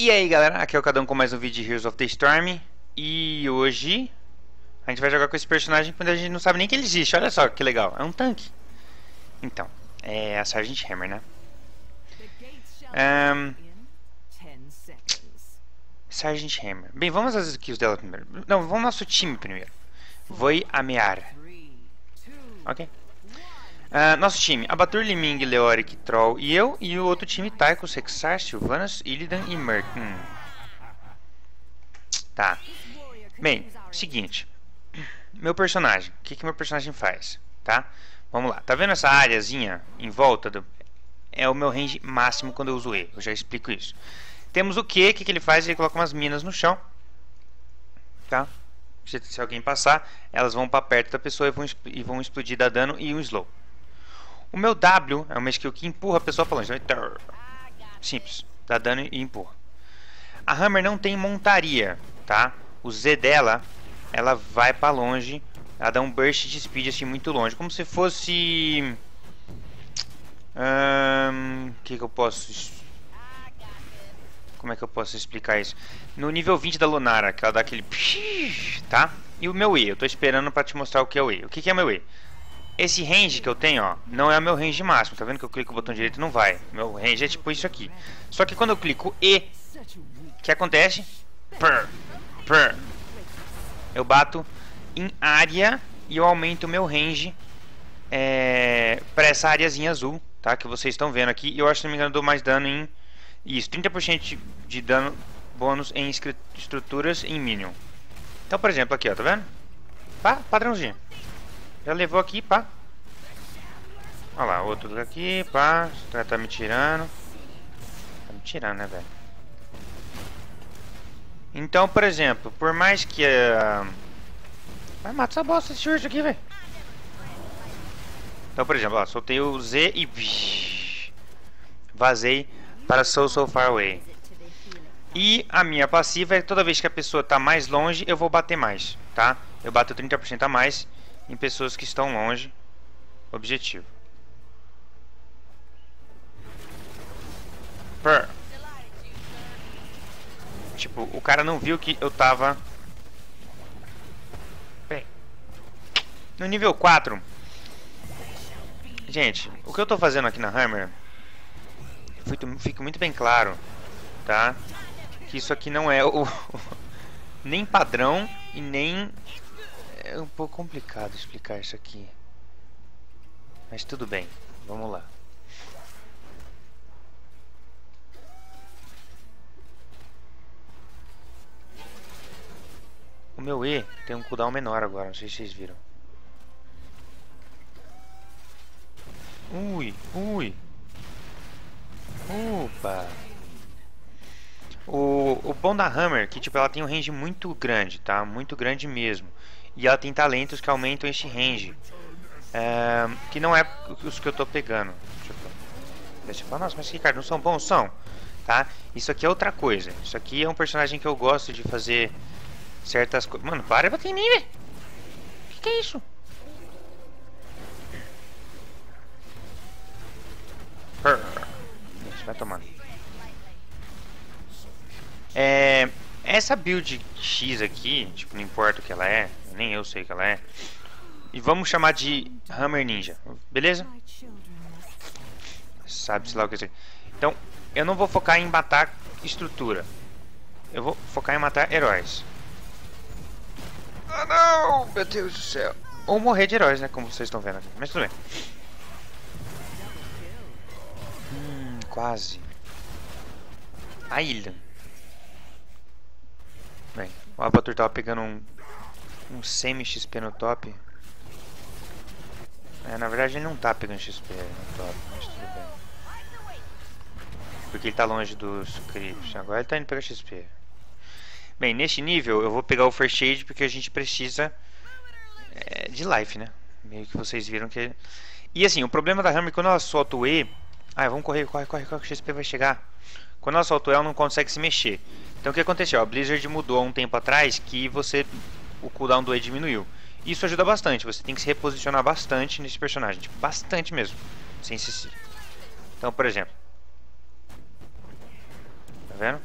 E aí galera, aqui é o Cadão com mais um vídeo de Heroes of the Storm. E hoje a gente vai jogar com esse personagem quando a gente não sabe nem que ele existe. Olha só que legal, é um tanque. Então, é a Sargent Hammer, né? Um, Sargent Hammer. Bem, vamos às skills dela primeiro. Não, vamos ao nosso time primeiro. Voi amear Ok Uh, nosso time, Abatur, Liming, Leoric, Troll e eu. E o outro time, Taiko, Sexar, Sylvanas, Illidan e Merc. Hum. Tá. Bem, seguinte. Meu personagem. O que, que meu personagem faz? Tá? Vamos lá. Tá vendo essa áreazinha em volta? Do... É o meu range máximo quando eu uso E. Eu já explico isso. Temos o que? O que, que ele faz? Ele coloca umas minas no chão. Tá? Se, se alguém passar, elas vão para perto da pessoa e vão, e vão explodir, dar dano e um slow. O meu W é uma skill que empurra a pessoa para longe. Então, simples. Dá dano e empurra. A Hammer não tem montaria, tá? O Z dela, ela vai para longe. Ela dá um burst de speed assim muito longe. Como se fosse... O que, que eu posso... Como é que eu posso explicar isso? No nível 20 da Lunara, que ela dá aquele... Tá? E o meu E, eu tô esperando para te mostrar o que é o E. O que, que é meu E? Esse range que eu tenho, ó, não é o meu range máximo. Tá vendo que eu clico o botão direito não vai. Meu range é tipo isso aqui. Só que quando eu clico E, o que acontece? Eu bato em área e eu aumento o meu range é, para essa areazinha azul, tá? Que vocês estão vendo aqui. E eu acho, se não me engano, dou mais dano em... Isso, 30% de dano bônus em estruturas em Minion. Então, por exemplo, aqui, ó, tá vendo? Pá, padrãozinho. Já levou aqui, pá. Olha lá, outro daqui, pá. Tá, tá me tirando. Tá me tirando, né, velho? Então, por exemplo, por mais que... Uh... Vai, mata essa bosta esse urso aqui, velho. Então, por exemplo, ó, soltei o Z e... Vazei para So So Far Away. E a minha passiva é que toda vez que a pessoa está mais longe, eu vou bater mais, tá? Eu bato 30% a mais em pessoas que estão longe. Objetivo. Per. Tipo, o cara não viu que eu tava... No nível 4... Gente, o que eu tô fazendo aqui na Hammer... Fica muito bem claro, tá? Que isso aqui não é o... nem padrão e nem é um pouco complicado explicar isso aqui. Mas tudo bem, vamos lá. O meu E tem um cooldown menor agora, não sei se vocês viram. Ui, ui. Opa. O, o bom da Hammer é que tipo, ela tem um range muito grande, tá? Muito grande mesmo. E ela tem talentos que aumentam esse range. É, que não é os que eu tô pegando. Deixa eu, deixa eu falar, nossa, mas Ricardo, não são bons? São. Tá? Isso aqui é outra coisa. Isso aqui é um personagem que eu gosto de fazer certas coisas. Mano, para de bater em mim, velho. Que que é isso? Isso, vai tomando. É, essa build X aqui, tipo, não importa o que ela é, nem eu sei o que ela é. E vamos chamar de Hammer Ninja, beleza? Sabe-se lá o que é Então, eu não vou focar em matar estrutura. Eu vou focar em matar heróis. Ah não, meu Deus do céu. Ou morrer de heróis, né, como vocês estão vendo aqui. Mas tudo bem. Hum, quase. A ilha. Bem, o Abatur tava pegando um um semi-XP no top. É, na verdade ele não tá pegando XP no top, mas tudo bem. Porque ele tá longe dos creeps. Agora ele tá indo pegar XP. Bem, neste nível eu vou pegar o First Aid porque a gente precisa é, de life, né? Meio que vocês viram que... E assim, o problema da Hammer, quando ela solta o E... Ah, vamos correr, corre, corre, corre, o XP vai chegar. Quando ela E, ela não consegue se mexer. Então o que aconteceu? A Blizzard mudou há um tempo atrás que você o cooldown do E diminuiu. Isso ajuda bastante, você tem que se reposicionar bastante nesse personagem, tipo, bastante mesmo, sem se... Então, por exemplo, tá vendo?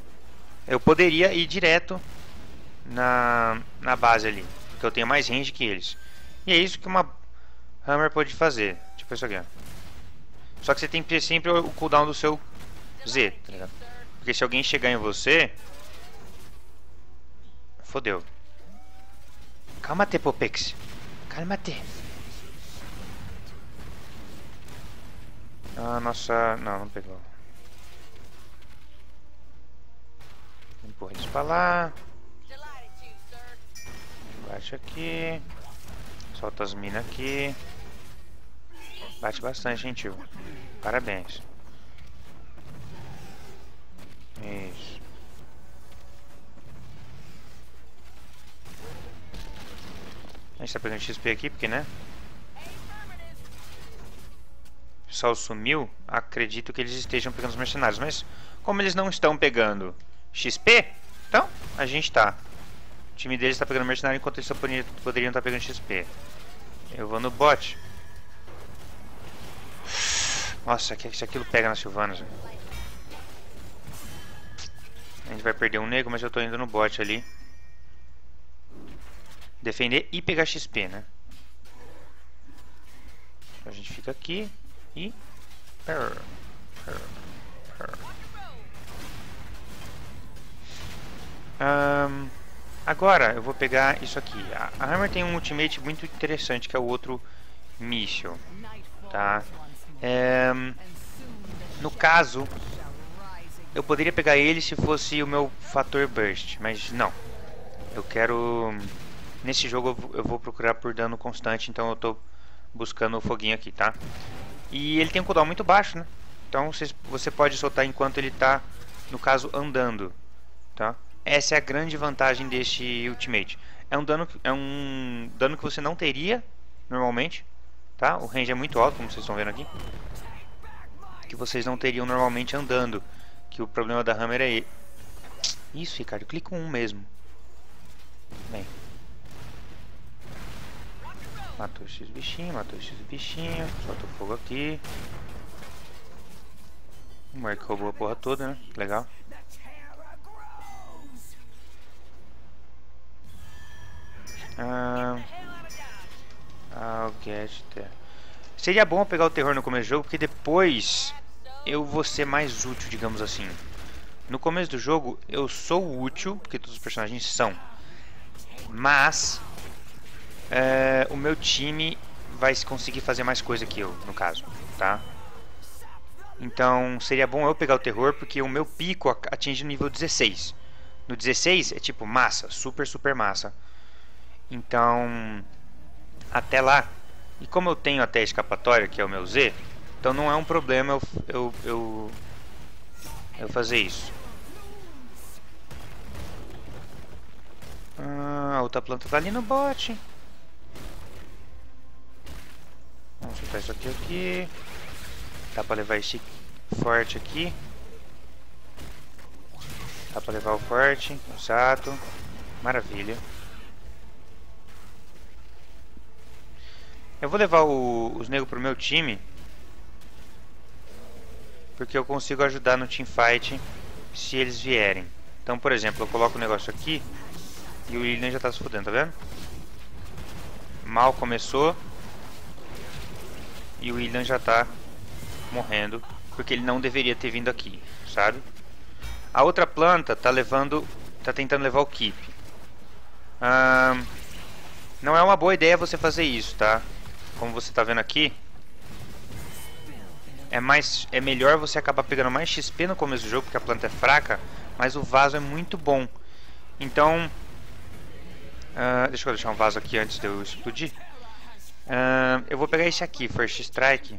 Eu poderia ir direto na, na base ali. Porque eu tenho mais range que eles. E é isso que uma Hammer pode fazer. Tipo isso aqui, ó. Só que você tem que ter sempre o cooldown do seu Z, tá ligado? Porque se alguém chegar em você... Fodeu. Calma-te, Popex. Calma-te. Ah, nossa... Não, não pegou. Empurra eles pra lá. Bate aqui. Solta as minas aqui. Bate bastante, gentil. Parabéns. Isso. A gente tá pegando XP aqui, porque, né? O pessoal sumiu. Acredito que eles estejam pegando os mercenários. Mas, como eles não estão pegando XP, então a gente tá. O time deles está pegando mercenário enquanto eles poderiam estar tá pegando XP. Eu vou no bot. Nossa, se aquilo pega na Silvanas. A gente vai perder um nego, mas eu tô indo no bot ali. Defender e pegar XP, né? A gente fica aqui e... Um, agora eu vou pegar isso aqui. A, a Hammer tem um ultimate muito interessante que é o outro míssil, tá? É, no caso, eu poderia pegar ele se fosse o meu fator burst, mas não. Eu quero... Nesse jogo eu vou procurar por dano constante, então eu estou buscando o foguinho aqui, tá? E ele tem um cooldown muito baixo, né? Então você pode soltar enquanto ele está, no caso, andando, tá? Essa é a grande vantagem deste ultimate. É um dano, é um dano que você não teria normalmente, tá? O range é muito alto, como vocês estão vendo aqui. Que vocês não teriam normalmente andando. Que o problema da Hammer é... Isso, Ricardo, clica um mesmo. Bem. Matou esses bichinhos, matou esses bichinhos. Solta o fogo aqui. O Mark roubou a porra toda, né? Legal. Ah... I'll get there. Seria bom pegar o terror no começo do jogo, porque depois eu vou ser mais útil, digamos assim. No começo do jogo eu sou útil, porque todos os personagens são. Mas é, o meu time vai conseguir fazer mais coisa que eu, no caso, tá? Então seria bom eu pegar o terror, porque o meu pico atinge o nível 16. No 16 é tipo massa, super, super massa. Então até lá. E como eu tenho até escapatória, que é o meu Z, então não é um problema eu, eu, eu, eu fazer isso. Ah, a outra planta tá ali no bote. Vamos soltar isso aqui aqui. Dá pra levar esse forte aqui. Dá pra levar o forte, exato. Maravilha. Eu vou levar o, os negros pro meu time. Porque eu consigo ajudar no teamfight se eles vierem. Então, por exemplo, eu coloco o negócio aqui e o William já tá se fudendo, tá vendo? Mal começou e o William já tá morrendo porque ele não deveria ter vindo aqui, sabe? A outra planta tá levando, tá tentando levar o Keep. não é uma boa ideia você fazer isso, tá? como você está vendo aqui, é mais é melhor você acabar pegando mais XP no começo do jogo porque a planta é fraca, mas o vaso é muito bom. Então, uh, deixa eu deixar um vaso aqui antes de eu explodir. Uh, eu vou pegar esse aqui, First Strike.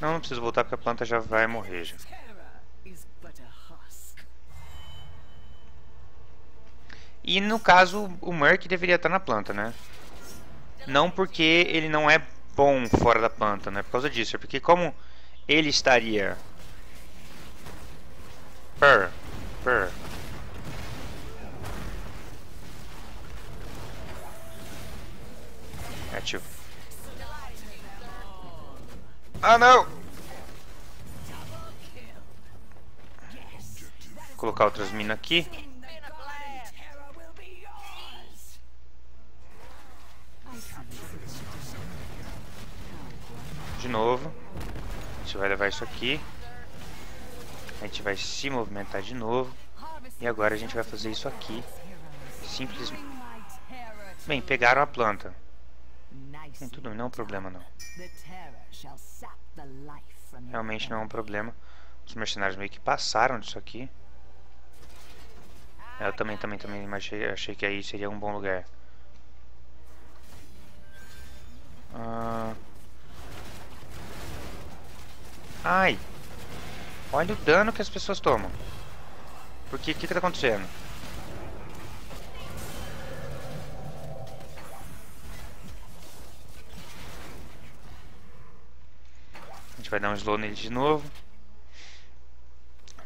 Não, não preciso voltar porque a planta já vai morrer já. E no caso, o Merc deveria estar na planta, né? Não porque ele não é bom fora da planta, não é por causa disso. É porque como ele estaria... Per, per. É ativo. Ah, não! colocar outras minas aqui. Novo. A gente vai levar isso aqui. A gente vai se movimentar de novo. E agora a gente vai fazer isso aqui. Simplesmente. Bem, pegaram a planta. Tem tudo, não é um problema não. Realmente não é um problema. Os mercenários meio que passaram disso aqui. Eu também, também, também achei, achei que aí seria um bom lugar. Ah... Ai! Olha o dano que as pessoas tomam. Por que? O que, que tá acontecendo? A gente vai dar um slow nele de novo.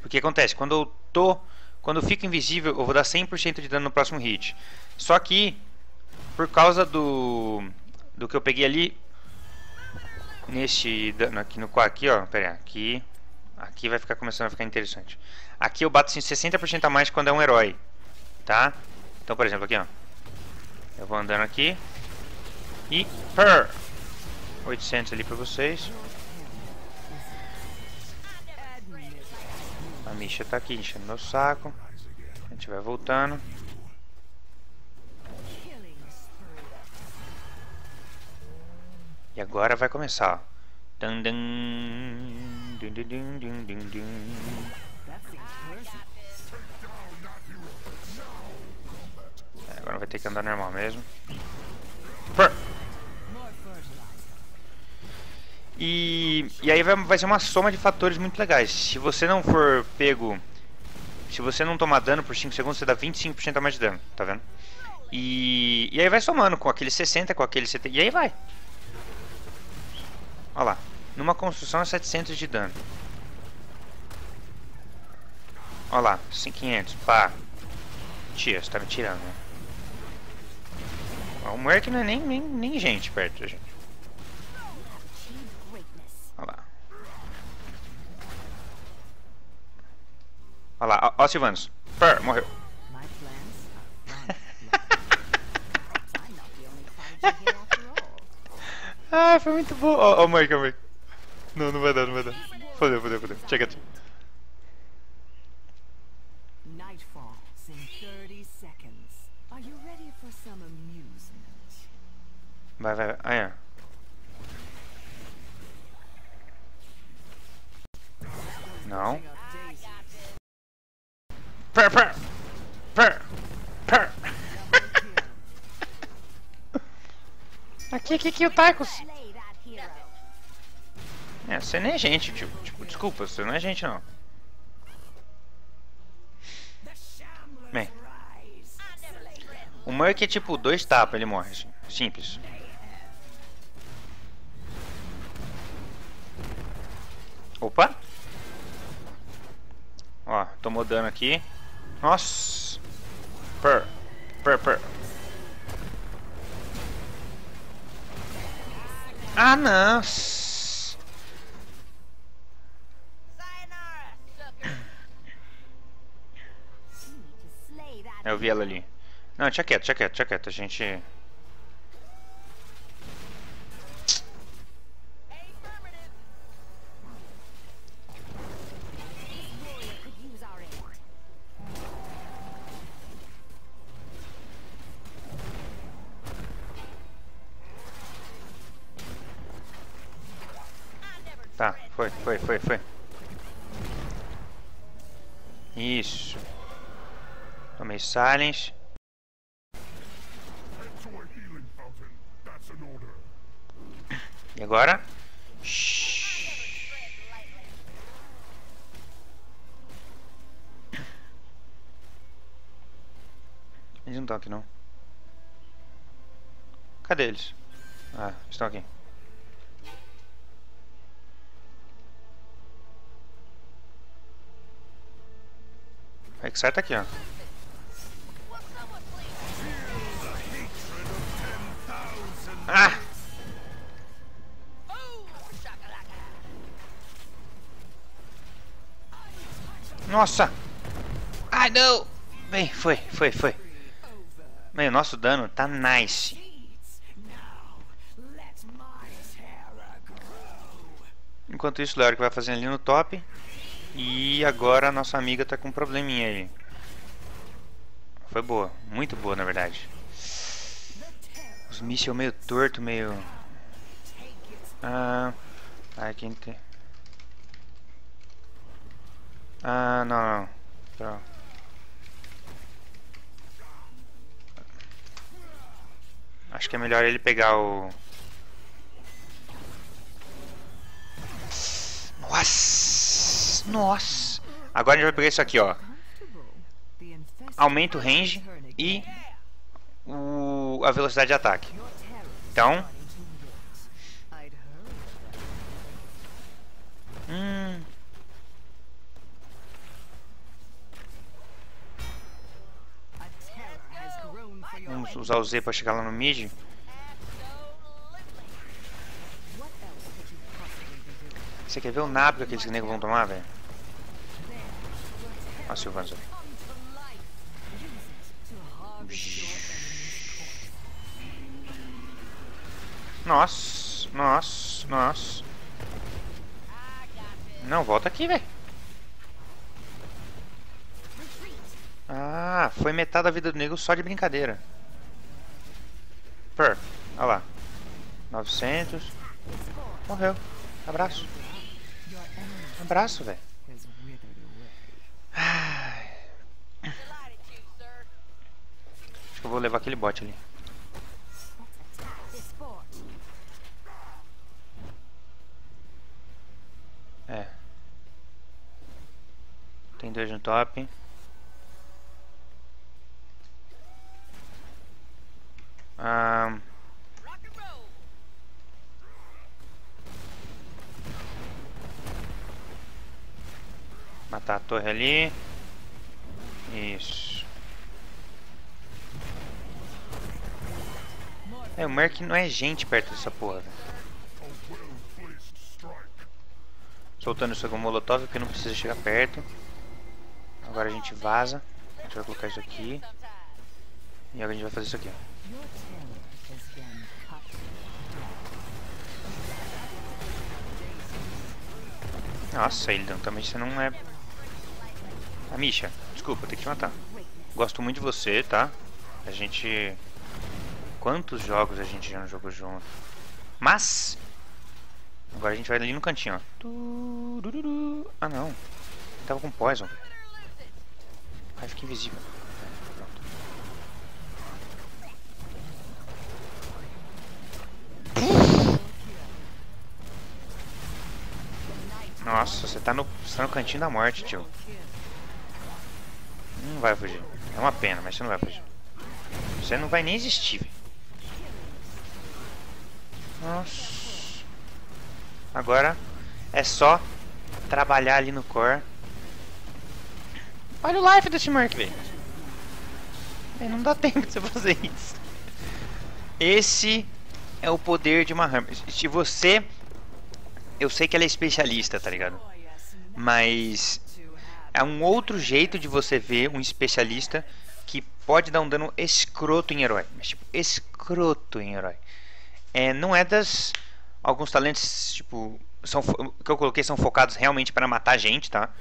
Porque acontece, quando eu tô... Quando eu fico invisível, eu vou dar 100% de dano no próximo hit. Só que, por causa do... Do que eu peguei ali... Neste dano aqui no... Aqui, ó. Pera aí, aqui... Aqui vai ficar começando a ficar interessante. Aqui eu bato assim, 60% a mais quando é um herói. Tá? Então, por exemplo, aqui, ó. Eu vou andando aqui. E... Per! 800 ali pra vocês. A Misha tá aqui enchendo meu saco. A gente vai voltando. E agora vai começar. Dun, dun, dun, dun, dun, dun, dun, dun. É, agora vai ter que andar normal mesmo. E, e aí vai, vai ser uma soma de fatores muito legais. Se você não for pego... Se você não tomar dano por 5 segundos, você dá 25% a mais de dano, tá vendo? E, e aí vai somando com aquele 60, com aquele 70, e aí vai. Olha lá. Numa construção é 700 de dano. Olha lá, 500, pá. Tia, você tá me tirando, né? O Merc não é nem, nem, nem gente perto da gente. Olha lá. Olha lá, ó, ó Silvanos. Per, morreu. Ah, foi muito bom. Ó, ó o Merc, ó o Merc. Não, não vai dar, não vai dar. Fodeu, fodeu, fodeu. Chega aqui. Nightfalls in 30 seconds. Are you ready for some amusement? Vai, vai, vai. Aí, ó. Não. Per, per. Per. Per. Aqui, aqui, aqui, o Tacos. Você nem é gente, tipo, tipo, desculpa, você não é gente não. Bem. O Merc é tipo dois tapas, ele morre, assim. Simples. Opa! Ó, tomou dano aqui. Nossa! Per. Per, per. Ah, não! Eu vi ela ali. Não, tinha quieto, tinha quieto, tinha quieto. A gente... Tá, foi, foi, foi, foi. Isso. Tomei silence. E agora? Shhh. Eles não estão aqui não. Cadê eles? Ah, estão aqui. É que tá aqui, ó. Ah! Nossa! Ai, não! Bem, foi, foi, foi. O nosso dano tá nice. Enquanto isso, o Leoric vai fazendo ali no top. E agora a nossa amiga tá com um probleminha aí. Foi boa, muito boa na verdade. Os mísseis meio torto, meio... Ah... Ai, quem tem... Ah, não, não. Acho que é melhor ele pegar o... Nossa! Nossa! Agora a gente vai pegar isso aqui, ó. Aumenta o range e o, a velocidade de ataque. Então... Hum... Vamos usar o Z pra chegar lá no mid. Você quer ver o nabo que aqueles negros vão tomar, velho? Olha o Silvanos Nossa, nossa, nossa. Não, volta aqui, velho. Ah, foi metade da vida do nego só de brincadeira. Per, olha lá. 900. Morreu. Abraço. Abraço, velho. Acho que eu vou levar aquele bot ali. É. Tem dois no top. Um, matar a torre ali. Isso. É, o Merc não é gente perto dessa porra, Soltando isso com o Molotov, porque não precisa chegar perto. Agora a gente vaza. A gente vai colocar isso aqui. E agora a gente vai fazer isso aqui. Nossa, Ildan, também você não é... Ah, Misha, desculpa, tem que te matar. Gosto muito de você, tá? A gente... Quantos jogos a gente já não jogou junto? Mas... Agora a gente vai ali no cantinho, ó. Ah, não. tava com poison. Ai, fica invisível. Nossa, você tá no, você tá no cantinho da morte, tio. Não vai fugir. É uma pena, mas você não vai fugir. Você não vai nem existir. Nossa. Agora é só trabalhar ali no core. Olha o life desse Mark, velho. Não dá tempo de você fazer isso. Esse é o poder de uma Hammer. Se você eu sei que ela é especialista, tá ligado? Mas é um outro jeito de você ver um especialista que pode dar um dano escroto em herói. Mas, tipo, escroto em herói. É, não é das. Alguns talentos, tipo. São, que eu coloquei são focados realmente para matar gente, tá?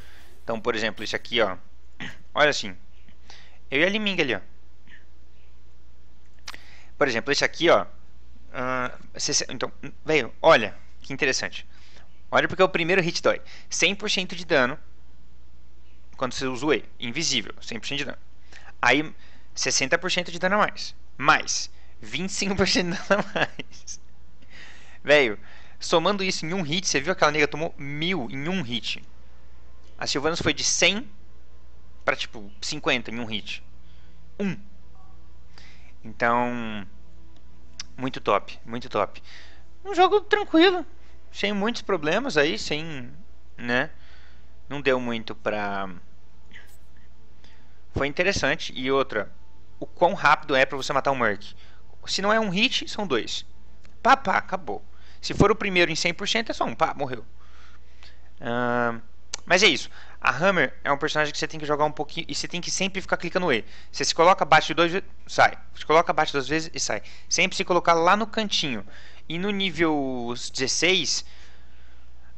Então, por exemplo, esse aqui, ó. Olha assim. Eu e a Liminga ali, ó. Por exemplo, esse aqui, ó. Uh, então, veio, olha, que interessante. Olha porque o primeiro hit dói. 100% de dano quando você usa o E. Invisível, 100% de dano. Aí, 60% de dano a mais. Mais. 25% de dano a mais. Velho, somando isso em um hit, você viu aquela nega tomou mil em um hit. A Sylvanas foi de 100 para tipo 50 em um hit. Um. Então, muito top, muito top. Um jogo tranquilo, sem muitos problemas aí, sem, né? Não deu muito pra... Foi interessante. E outra, o quão rápido é pra você matar um Merc. Se não é um hit, são dois. Pá, pá, acabou. Se for o primeiro em 100%, é só um. Pá, morreu. Uh, mas é isso. A Hammer é um personagem que você tem que jogar um pouquinho e você tem que sempre ficar clicando E. Você se coloca, bate duas vezes, sai. Se coloca, bate duas vezes e sai. Sempre se colocar lá no cantinho. E no nível 16,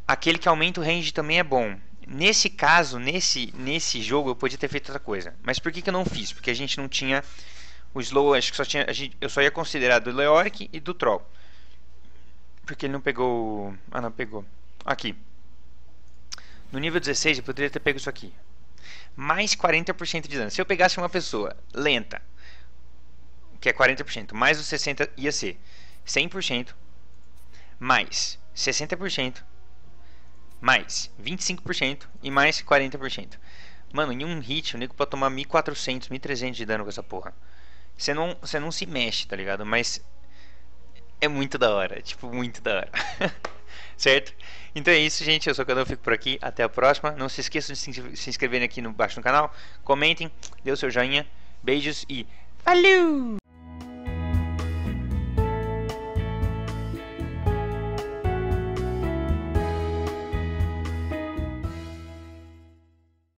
aquele que aumenta o range também é bom. Nesse caso, nesse, nesse jogo, eu podia ter feito outra coisa. Mas por que, que eu não fiz? Porque a gente não tinha o slow, acho que só tinha. Gente, eu só ia considerar do Leoric e do Troll. Porque ele não pegou. Ah, não, pegou. Aqui. No nível 16 eu poderia ter pego isso aqui. Mais 40% de dano. Se eu pegasse uma pessoa lenta, que é 40%, mais os 60% ia ser 100%, mais 60%, mais 25% e mais 40%. Mano, em um hit o nego pode tomar 1400, 1300 de dano com essa porra. Você não, você não se mexe, tá ligado? Mas é muito da hora, tipo, muito da hora. certo? Então é isso, gente. Eu sou o Cadu, fico por aqui. Até a próxima. Não se esqueçam de se inscreverem aqui no baixo no canal. Comentem, dê o seu joinha. Beijos e falou!